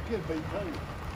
I could be too.